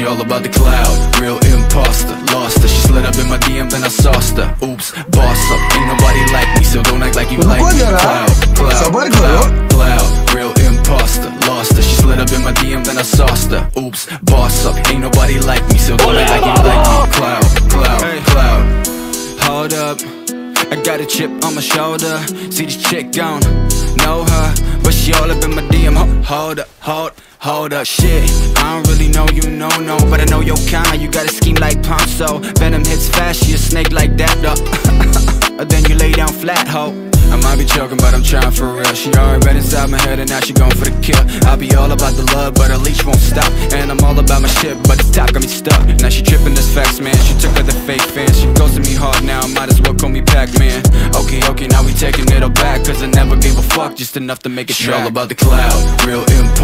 She all about the cloud, real imposter. Lost her, she slid up in my DM then I sauced her. Oops, boss up, ain't nobody like me So don't act like you like me. Bener, ha? Cloud, cloud, Sabar kau. cloud, cloud. Real imposter, lost her. She slid up in my DM then I sauced her. Oops, boss up, ain't nobody like me So don't act like you like me. Cloud, cloud, cloud. Hold up. I got a chip on my shoulder. See this chick gone. Know her But she all up in my DM Hold up, hold, hold up. Shit, I don't really But I kind You got a scheme like Ponzo Venom hits fast, she a snake like that, though. Then you lay down flat, ho. I might be joking, but I'm trying for real. She already been inside my head and now she going for the kill. I'll be all about the love, but her leash won't stop. And I'm all about my shit, but the top got me stuck. Now she tripping this facts, man. She took her the fake fans. She ghosted me hard now, might as well call me Pac-Man. Okay, okay, now we taking it all back Cause I never gave a fuck, just enough to make it She all about the cloud, real imposter Lost